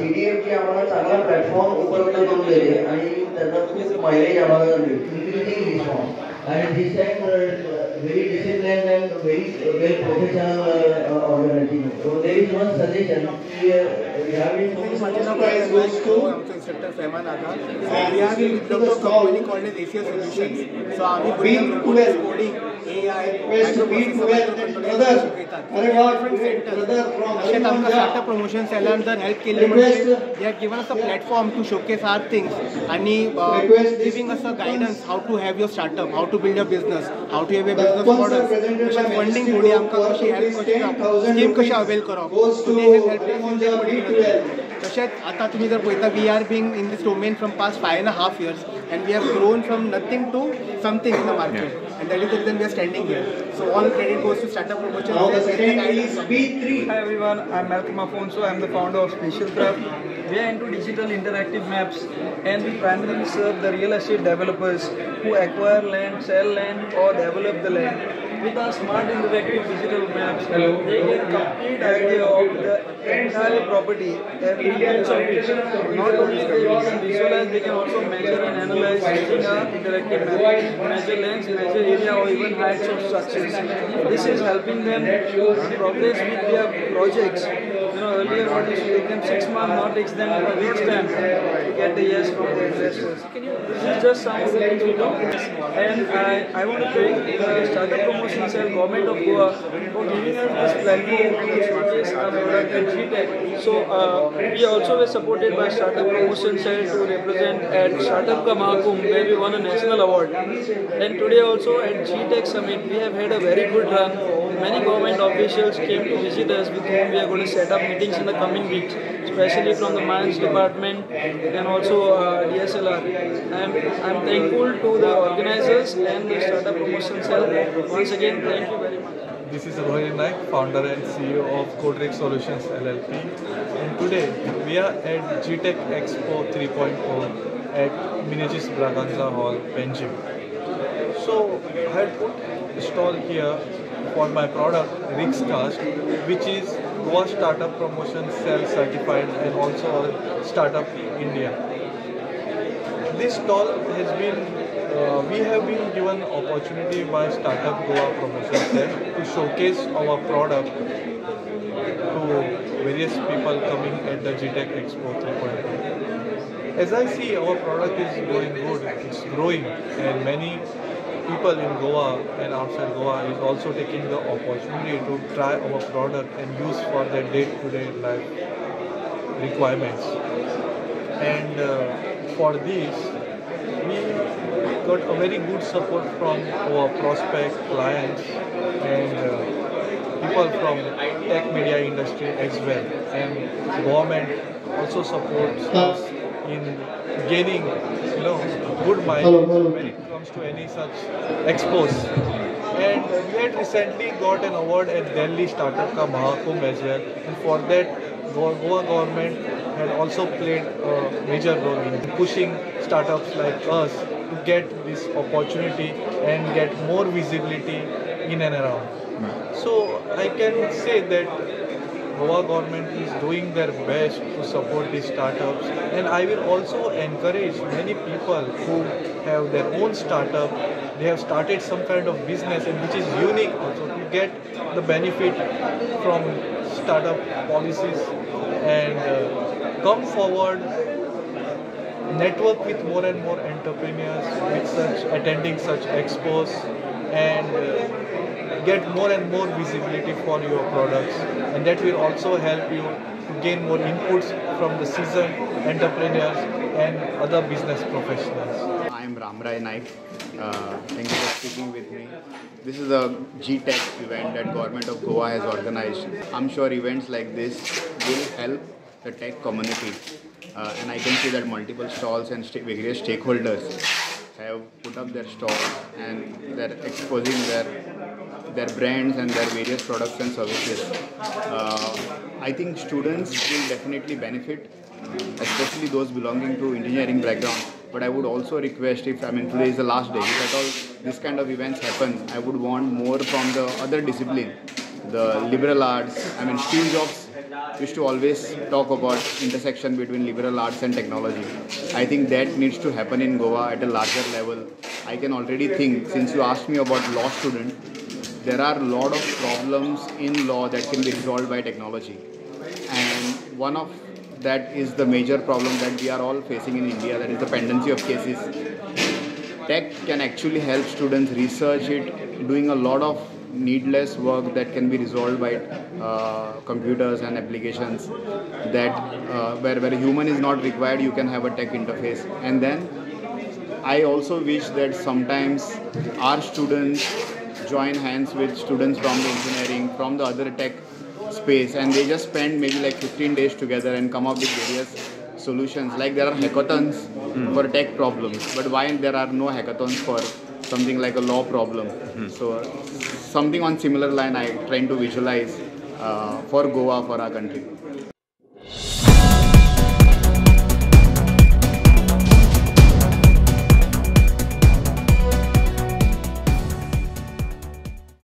सीडीएफचे आम्हाला चांगला प्लॅटफॉर्म उपलब्ध करून दिले आणि त्यांना खूप मायलेज आम्हाला मिळते. And this time uh, very disciplined and very well professional uh, organizing. So there is one suggestion. We, uh, we have been माझे नाव प्रकाश गोस टू आमचं instructor फैमान Agha we are developed a company called as ACS solutions so आम्ही Being robotics twelve. Coding AI Request to be twelve. Brother, अरे वा, brother from तशेंच आमकां startup promotion सेलान जर help केली म्हणजे they have given us a platform to showcase our things आणि giving us a guidance how to have your startup how to build a business how to have a business model तशेंच funding थोडी आमकां कशी help कशी करप scheme कशी avail करप have तशेंच आतां तुमी जर पळयता we are being in this domain from past five and half years and we have grown from nothing to something in the market and that is the reason we are standing here. So all credit goes to Startup Promotion. Now the second is B3. Hi everyone, I'm Malcolm Afonso. I'm the founder of Spatial Craft. We are into digital interactive maps and we primarily serve the real estate developers who acquire land, sell land or develop the land. With our smart interactive digital maps, they get complete idea of the entire property, every inch of it. Not only they can visualize, they can also measure and analyze using our interactive map. Measure lengths, measure area or even heights of structures. This is helping them progress with their projects. You know, earlier what to take them six months, now takes them a week's time to get the yes from the investors. This is just some of the things we do. And I, I want to thank the Startup Promotion Cell, Government of Goa, for giving us this platform to showcase our product at GTEC. So uh, we also were supported by Startup Promotion Cell to represent at Startup Ka Mahakumbh, where we won a national award. And today also at GTEC Summit, we have had a very good run. Many government officials came to visit us with whom we are going to set up meetings in the coming weeks, especially from the mines department and also uh, DSLR. I'm, I'm thankful to the organizers and the startup promotion cell. Once again, thank you very much. This is Rohit Naik, founder and CEO of Coderix Solutions LLP. And today we are at GTEC Expo 3.0 at Menezes Braganza Hall, Panjim. So I had put a stall here for my product Rixcast, which is Goa Startup Promotion Cell certified and also Startup India. This stall has been, uh, we have been given opportunity by Startup Goa Promotion Cell to showcase our product to various people coming at the GTEC Expo 3.0. As I see, our product is going good, it's growing, and many people in Goa and outside Goa is also taking the opportunity to try our product and use for their day-to-day life requirements. And uh, for this, we got a very good support from our prospect clients and uh, people from tech media industry as well. And government also supports us in gaining, you know, good mileage when it comes to any such expos. And we had recently got an award at Delhi Startup Ka Mahakumbh as well. And for that, Goa government had also played a major role in pushing startups like us to get this opportunity and get more visibility in and around. So I can say that Goa government is doing their best to support these startups. And I will also encourage many people who have their own startup, they have started some kind of business and which is unique also to get the benefit from startup policies and uh, come forward network with more and more entrepreneurs with such attending such expos and uh, get more and more visibility for your products and that will also help you to gain more inputs from the seasoned entrepreneurs and other business professionals. I am Ramrai Naik. Uh, thank you for speaking with me. This is a GTEC event that Government of Goa has organized. I'm sure events like this will help the tech community. Uh, and I can see that multiple stalls and sta- various stakeholders have put up their stalls and they're exposing their their brands and their various products and services. Uh, I think students will definitely benefit, especially those belonging to engineering background. But I would also request if I mean today is the last day, if at all this kind of events happen, I would want more from the other discipline, the liberal arts. I mean Steve Jobs used to always talk about intersection between liberal arts and technology. I think that needs to happen in Goa at a larger level. I can already think, since you asked me about law student, there are a lot of problems in law that can be resolved by technology. And one of that is the major problem that we are all facing in India, that is the pendency of cases. Tech can actually help students research it, doing a lot of needless work that can be resolved by uh, computers and applications that uh, where, where a human is not required you can have a tech interface. And then i also wish that sometimes our students join hands with students from the engineering from the other tech space and they just spend maybe like 15 days together and come up with various solutions. Like there are hackathons for tech problems but why there are no hackathons for something like a law problem. So something on similar line i trying to visualize uh, for goa for our country